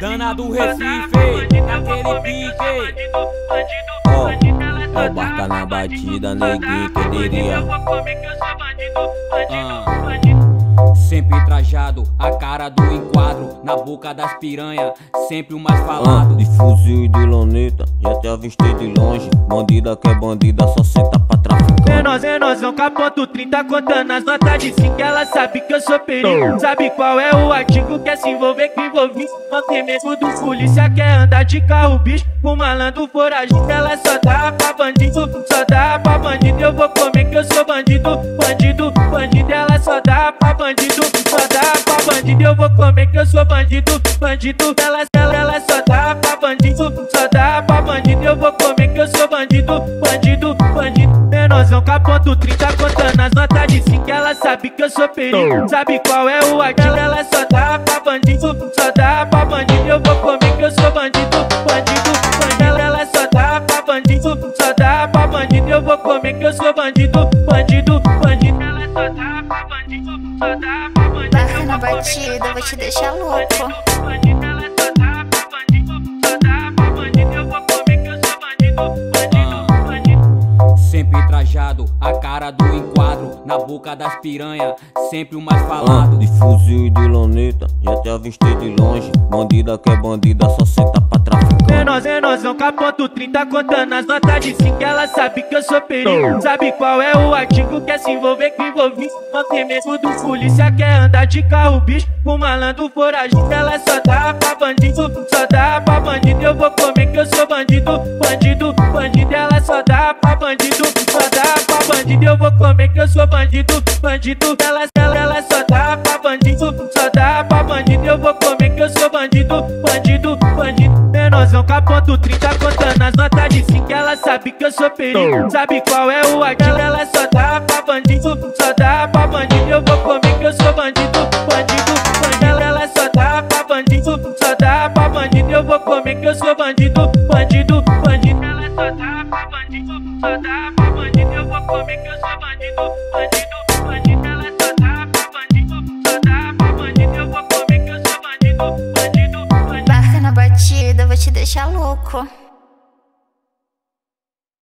Dana do Recife, naquele pique. Ó, é o barca na batida, neguinho, que diria. Ah. Sempre trajado, a cara do enquadro Na boca das piranha, sempre o mais falado. Ah, De fuzil e de loneta, e até avistei de longe. Bandida que é bandida, só senta pra traficar. Menor, menosão, capoto 30 contando as notas de 5 Ela sabe que eu sou perigo, sabe qual é o artigo Quer se envolver com envolvi, não tem medo do polícia Quer andar de carro, bicho, com malandro foragido Ela só dá pra bandido, só dá pra bandido. Eu vou comer que eu sou bandido, bandido, bandido Ela só dá pra bandido, só dá pra bandido. Eu vou comer que eu sou bandido, bandido Ela, ela, ela só dá pra bandido, só dá pra bandido. Eu vou comer que eu sou bandido, bandido, bandido. Menorzão com a ponto 30 contando as notas de 5 Ela sabe que eu sou perigo, sabe qual é o artigo Ela só dá pra bandido, só dá pra bandido. Eu vou comer bandido, bandido, bandido. Ela só dá bandido, só dá bandido. Barra na batida, vou te deixar louco. Sempre trajado, a cara do enquadro Na boca das piranha, sempre o mais falado. Ah, De fuzil e de loneta, e até avistei de longe. Bandida que é bandida, só senta pra Menor, menosão, capoto 30 contando as notas de 5 Ela sabe que eu sou perigo, sabe qual é o artigo Quer se envolver com envolvi, não tem medo do polícia Quer andar de carro, bicho, com malandro foragido Ela só dá pra bandido, só dá pra bandido Eu vou comer que eu sou bandido, bandido, bandido Ela só dá pra bandido, só dá pra bandido Eu vou comer que eu sou bandido, bandido Ela, ela, ela só dá pra Menorzão com a ponto 30 contando. As notas de 5 Ela sabe que eu sou perigo, sabe qual é o artigo? Ela só dá pra bandido, só dá pra bandido. Eu vou comer que eu sou bandido, bandido, bandido. Ela, ela só dá pra bandido, só dá pra bandido. Eu vou comer que eu sou bandido, bandido, bandido. Ela só dá pra bandido, só dá pra bandido. Eu vou comer que eu sou bandido, bandido, bandido batida, vou te deixar louco